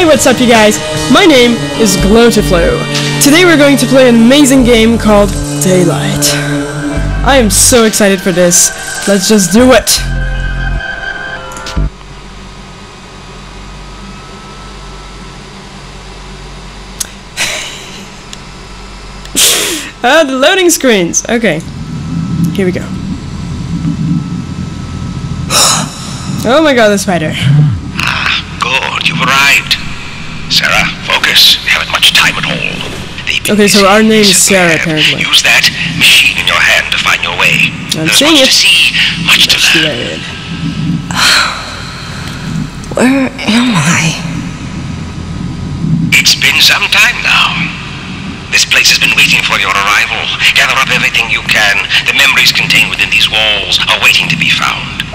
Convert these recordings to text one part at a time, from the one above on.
Hey, what's up, you guys? My name is GloTieFlow. Today we're going to play an amazing game called Daylight. I am so excited for this. Let's just do it. Ah, the loading screens. Okay. Here we go. oh my god, the spider. Ah, good. You've arrived. Sarah, focus. We haven't much time at all. They've Okay, so our name is Sarah, there. apparently. Use that machine in your hand to find your way. I'm There's seeing much it. to see, much to learn. Learn. Where am I? It's been some time now. This place has been waiting for your arrival. Gather up everything you can. The memories contained within these walls are waiting to be found.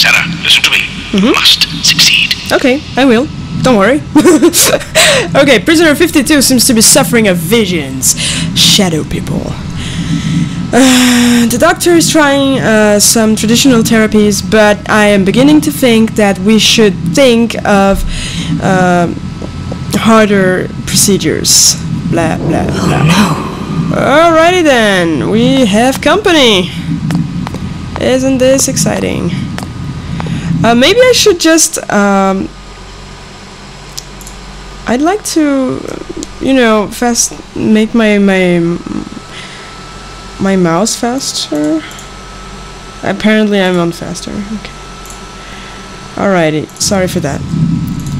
Sarah, listen to me. Mm-hmm. You must succeed. Okay, I will. Don't worry. okay, prisoner 52 seems to be suffering of visions. Shadow people. Uh, the doctor is trying uh, some traditional therapies, but I am beginning to think that we should think of um harder procedures. Blah, blah, blah. Alrighty then, we have company. Isn't this exciting? Uh, maybe I should just um, I'd like to, you know, fast make my my my mouse faster. Apparently, I'm on faster. Okay. Alrighty. Sorry for that.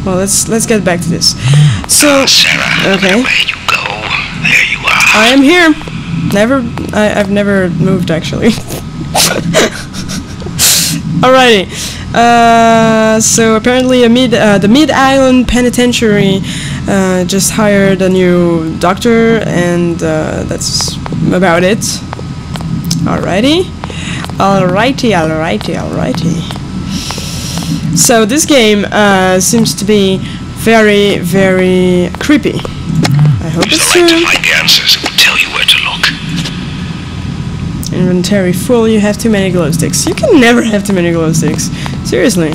Well, let's let's get back to this. So Ah, Sarah, okay. no matter where you go, there you are. I am here. Never. I, I've never moved actually. Alrighty. Uh, so apparently, a mid uh, the Mid Island Penitentiary uh, just hired a new doctor, and uh, that's about it. Alrighty. Alrighty. Alrighty. Alrighty. So this game uh, seems to be very, very creepy. I hope it's true. to find answers. It will tell you where to look. Inventory full, you have too many glow sticks. You can never have too many glow sticks. Seriously.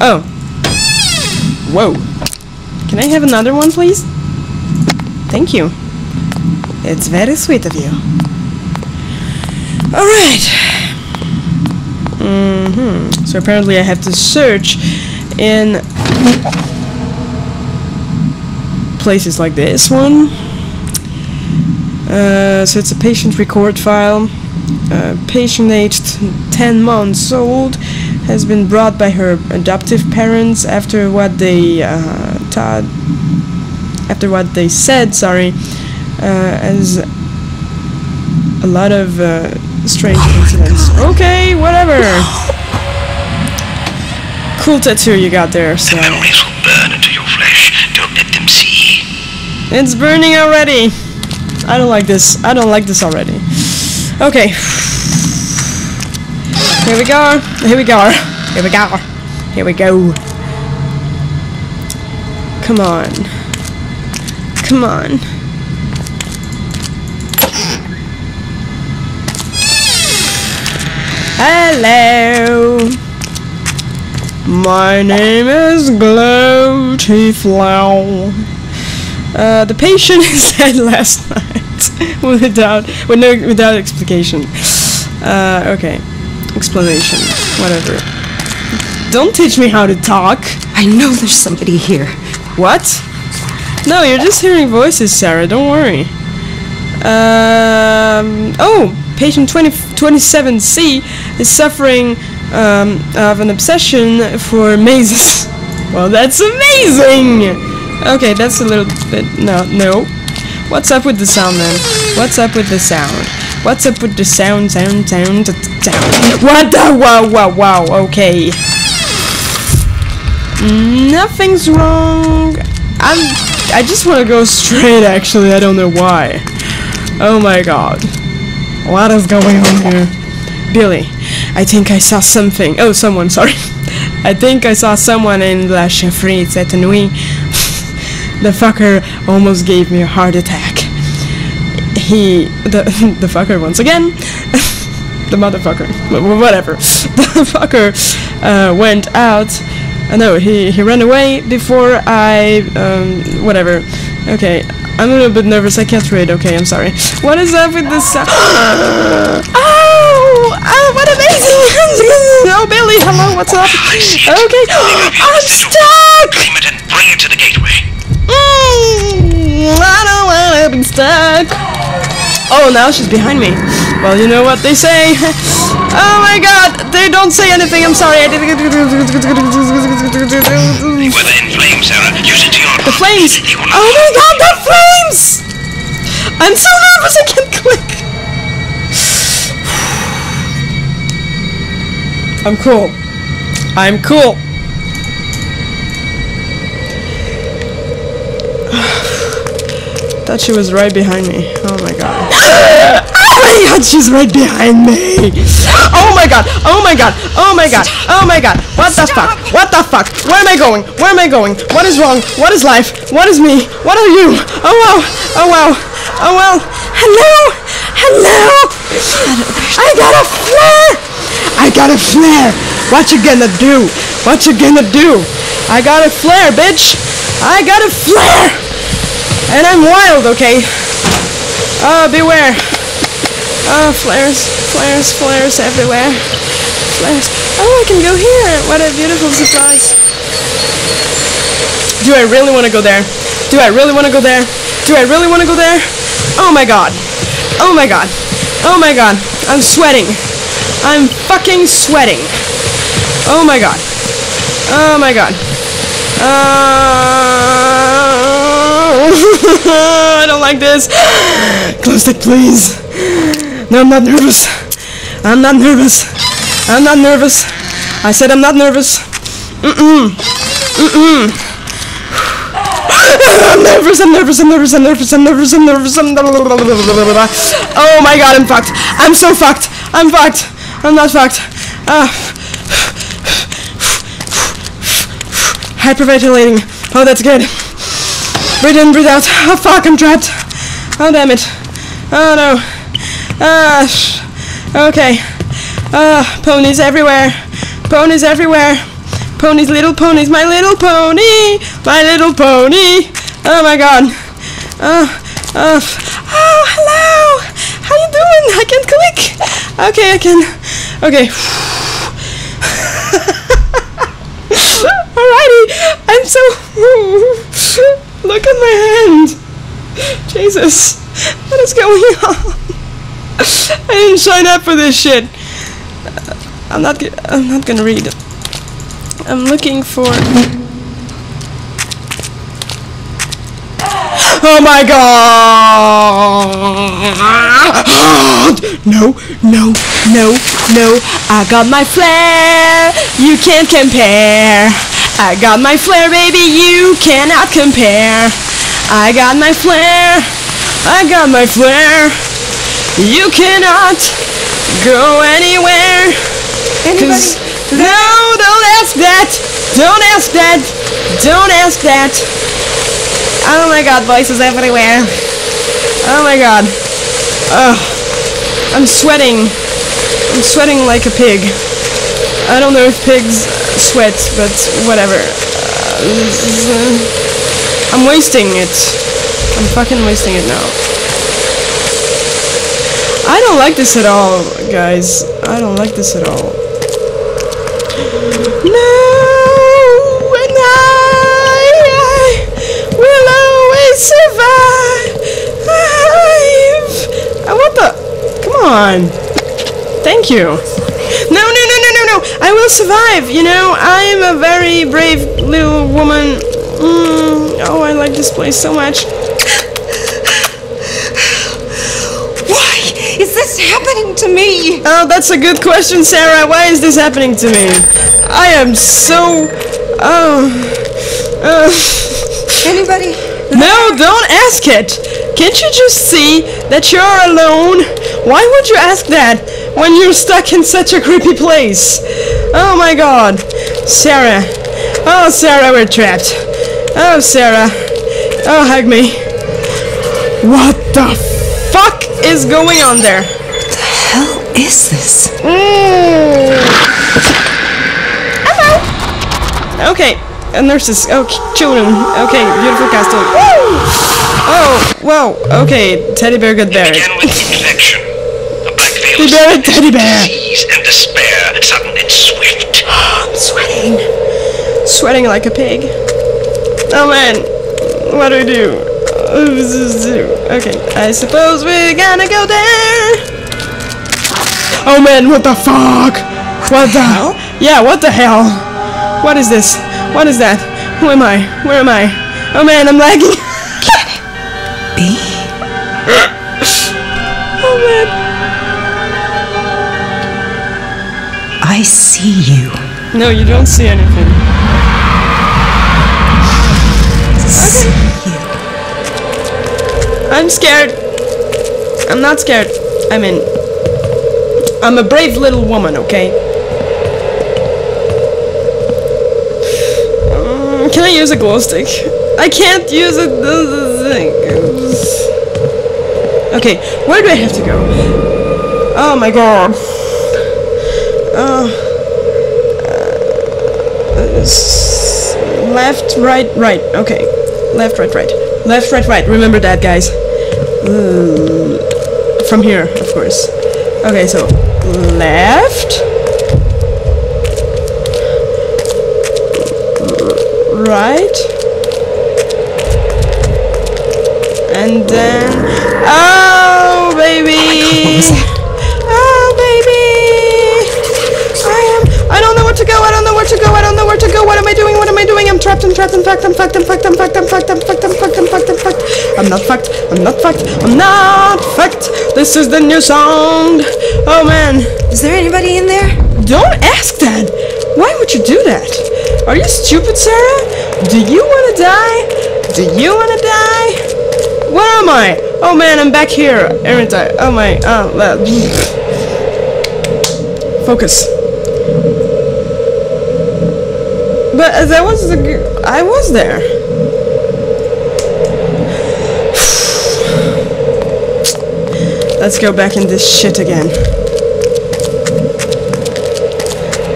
Oh. Whoa. Can I have another one, please? Thank you. It's very sweet of you. Alright. Mm-hmm. So apparently I have to search in places like this one. Uh, so it's a patient record file. Uh, patient aged 10 months old has been brought by her adoptive parents after what they uh, taught, after what they said, sorry, uh, as a lot of uh, strange incidents. Okay, whatever. Cool tattoo you got there, The so burn into your flesh. Don't let them see. it's burning already. I don't like this. I don't like this already. Okay. Here we go. Here we go. Here we go. Here we go. Come on. Come on. Hello. My name is GloTieFlow. Uh, the patient is dead last night without with no without explication. Uh, okay, explanation, whatever. Don't teach me how to talk. I know there's somebody here. What? No, you're just hearing voices, Sarah. Don't worry. Um. Oh, patient 20, 27C is suffering um, of an obsession for mazes. Well, that's amazing. Okay, that's a little bit no no. What's up with the sound then? What's up with the sound? What's up with the sound sound sound sound? What the wow wow wow? Okay. Nothing's wrong. I'm. I just want to go straight. Actually, I don't know why. Oh my god. What is going on here? Billy, I think I saw something. Oh, someone. Sorry. I think I saw someone in La Chefferie cette nuit. The fucker almost gave me a heart attack. He, the the fucker once again. the motherfucker, wh- wh- whatever. The fucker uh, went out Uh, no, he, he ran away before I, um, whatever. Okay, I'm a little bit nervous, I can't read, okay, I'm sorry. What is up with this? Oh, oh, what amazing! oh, Billy, hello, what's up? It. Okay, They grab you I'm the stuck! I don't wanna be stuck. Oh, now she's behind me. Well, you know what they say. Oh my god, they don't say anything, I'm sorry. I did The weather in flames, Sarah. Use it to your The flames! Oh my god, the flames! I'm so nervous I can't click. I'm cool. I'm cool. Thought she was right behind me. Oh my god. oh my god, she's right behind me. Oh my god. Oh my god. Oh my god. Oh my god. What the fuck? What the fuck? Where am I going? Where am I going? What is wrong? What is life? What is me? What are you? Oh wow. Oh wow. Oh well. Hello. Hello. I got a flare. I got a flare. What you gonna do? What you gonna do? I got a flare, bitch. I got a flare. And I'm wild, okay? Uh, beware. Uh, flares, flares, flares everywhere. Flares. Oh, I can go here. What a beautiful surprise. Do I really want to go there? Do I really want to go there? Do I really want to go there? Oh my god. Oh my god. Oh my god. I'm sweating. I'm fucking sweating. Oh my god. Oh my god. Uh, I don't like this. Close it, please. No, I'm not nervous. I'm not nervous. I'm not nervous. I said I'm not nervous. Mm-mm. Mm-mm. I'm nervous, I'm nervous, I'm nervous, I'm nervous, I'm nervous, I'm nervous, I'm Oh my god, I'm fucked. I'm so fucked. I'm fucked. I'm not fucked. Ah. Hyperventilating. Oh, that's good. Breathe in, breathe out. Oh, fuck, I'm trapped. Oh, damn it. Oh, no. Ah, sh- okay. Ah, ponies everywhere. Ponies everywhere. Ponies, little ponies, my little pony. My little pony. Oh, my God. Oh, oh, oh, hello. How you doing? I can click. Okay, I can. Okay. Alrighty, I'm so. Look at my hand. Jesus, what is going on? I didn't sign up for this shit. I'm not. I'm not gonna read. I'm looking for. Oh my god! No, no, no, no. I got my flare. You can't compare. I got my flair, baby. You cannot compare. I got my flair, I got my flair. You cannot go anywhere. Cause no, don't ask that. Don't ask that. Don't ask that. Oh my god, voices everywhere. Oh my god. Ugh. I'm sweating. I'm sweating like a pig. I don't know if pigs sweat, but whatever. Uh, I'm wasting it. I'm fucking wasting it now. I don't like this at all, guys. I don't like this at all. Survive. What the? Come on. Thank you. No, no. I will survive. You know, I am a very brave little woman. Mm, oh, I like this place so much. Why is this happening to me? Oh, that's a good question, Sarah. Why is this happening to me? I am so. Oh. Uh, Anybody? no, don't ask it. Can't you just see that you're alone? Why would you ask that when you're stuck in such a creepy place? Oh my god. Sarah. Oh, Sarah, we're trapped. Oh, Sarah. Oh, hug me. What the fuck is going on there? What the hell is this? Mm. Hello. Okay, uh, nurses. Okay, children. Okay, beautiful castle. Woo! Oh, whoa. Okay, teddy bear got buried. Began with infection. A black veil They buried of teddy bear. disease and despair, sudden and swift. I'm sweating. Sweating like a pig. Oh man, what do we do? Uh, this is do? Okay, I suppose we're gonna go there. Oh man, what the fuck? What the hell? Yeah, what the hell? What is this? What is that? Who am I? Where am I? Oh man, I'm lagging. B? Oh see you. No, you don't see anything. See you. I'm scared. I'm not scared. I'm in. I'm a brave little woman, okay? Um, can I use a glow stick? I can't use it. Okay, where do I have to go? Oh my god. Uh, left, right, right. Okay. Left, right, right. Left, right, right. Remember that, guys. Uh, from here, of course. Okay, so left, right, and then oh baby, I don't know where to go. I don't know where to go. I don't know where to go. What am I doing? What am I doing? I'm trapped. I'm trapped. I'm fucked. I'm fucked. I'm fucked. I'm fucked. I'm fucked. I'm fucked. I'm fucked. I'm fucked. I'm fucked. I'm not fucked. I'm not fucked. I'm not fucked. This is the new song. Oh man. Is there anybody in there? Don't ask that. Why would you do that? Are you stupid, Sarah? Do you want to die? Do you want to die? Where am I? Oh man, I'm back here, aren't I? Oh my. Oh, uh, focus. But I was, I was there. Let's go back in this shit again.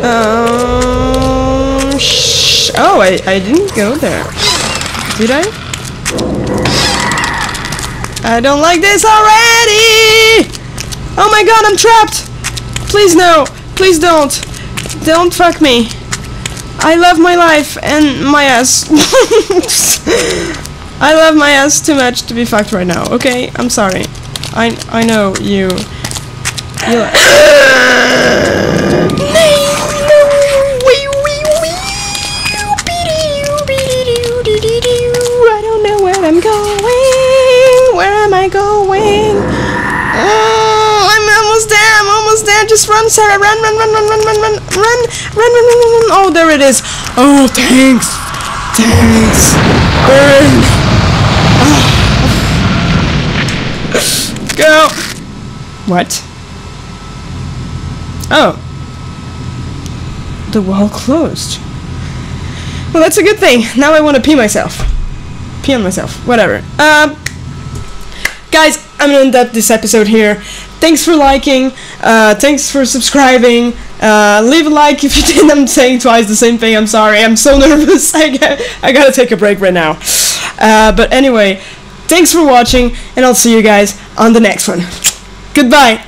Um. Sh- oh, I I didn't go there. Did I? I don't like this already. Oh my god, I'm trapped. Please no. Please don't. Don't fuck me. I love my life and my ass. I love my ass too much to be fucked right now. Okay, I'm sorry. I I know you. You. I don't know where I'm going. Where am I going? Just run, Sarah. Run, run, run, run, run, run, run, run, run, run, run, run, run. Oh, there it is. Oh, thanks. Thanks. Burn. Ah. Go. What? Oh. The wall closed. Well, that's a good thing. Now I want to pee myself. Pee on myself. Whatever. Um, guys, I'm gonna end up this episode here. Thanks for liking. Uh, thanks for subscribing. Uh, leave a like if you did. I'm saying twice the same thing. I'm sorry. I'm so nervous. I, got, I gotta take a break right now. Uh, but anyway, thanks for watching, and I'll see you guys on the next one. Goodbye.